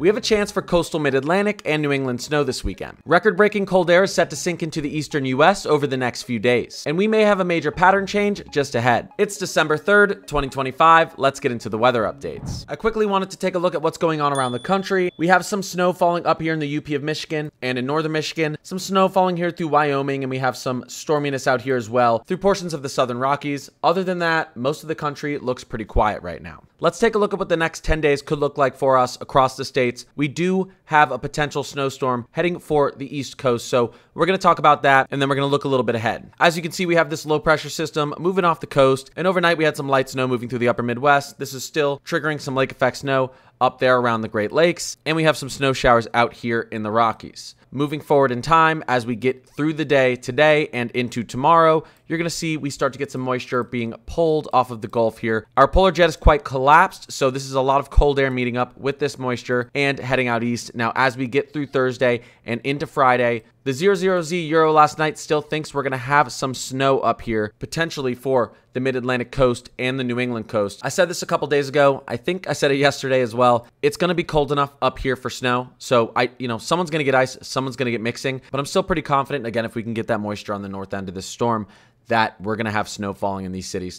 We have a chance for coastal mid Atlantic and New England snow this weekend. Record breaking cold air is set to sink into the eastern US over the next few days, and we may have a major pattern change just ahead. It's December 3rd, 2025. Let's get into the weather updates. I quickly wanted to take a look at what's going on around the country. We have some snow falling up here in the UP of Michigan and in northern Michigan, some snow falling here through Wyoming, and we have some storminess out here as well through portions of the southern Rockies. Other than that, most of the country looks pretty quiet right now. Let's take a look at what the next 10 days could look like for us across the states. We do have a potential snowstorm heading for the East Coast, so we're going to talk about that and then we're going to look a little bit ahead. As you can see, we have this low pressure system moving off the coast, and overnight we had some light snow moving through the upper Midwest. This is still triggering some lake effect snow up there around the Great Lakes, and we have some snow showers out here in the Rockies. Moving forward in time, as we get through the day today and into tomorrow, you're going to see we start to get some moisture being pulled off of the Gulf here. Our polar jet is quite collapsed, so this is a lot of cold air meeting up with this moisture and heading out east. Now, as we get through Thursday and into Friday, the 00Z Euro last night still thinks we're going to have some snow up here, potentially for the mid Atlantic coast and the New England coast. I said this a couple days ago. I think I said it yesterday as well. It's going to be cold enough up here for snow. So, I, you know, someone's going to get ice, someone's going to get mixing, but I'm still pretty confident, again, if we can get that moisture on the north end of this storm, that we're going to have snow falling in these cities